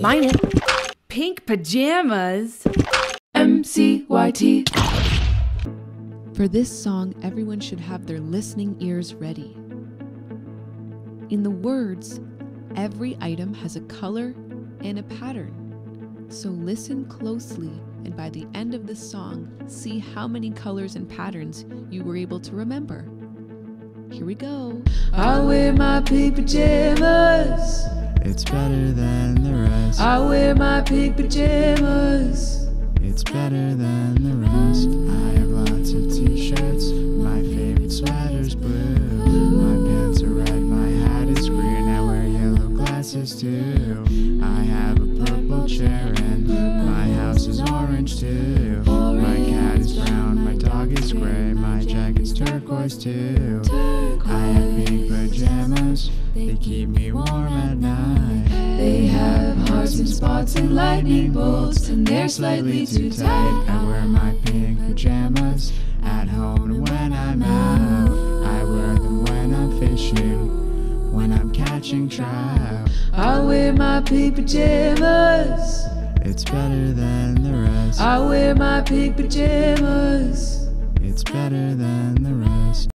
Mine it. Pink pajamas. MCYT. For this song, everyone should have their listening ears ready. In the words, every item has a color and a pattern. So listen closely, and by the end of the song, see how many colors and patterns you were able to remember. Here we go. I wear my pink pajamas. I wear my pink pajamas. It's better than the rest. I have lots of t-shirts. My favorite sweater's blue. My pants are red. My hat is green. I wear yellow glasses too. I have a purple chair and my house is orange too. My cat is brown. My dog is gray. My jacket's turquoise too. I have pink pajamas. They keep me warm at night. And spots and lightning bolts, and they're slightly too tight. I wear my pink pajamas at home and when I'm out. I wear them when I'm fishing, when I'm catching trout. I wear my pink pajamas. It's better than the rest. I wear my pink pajamas.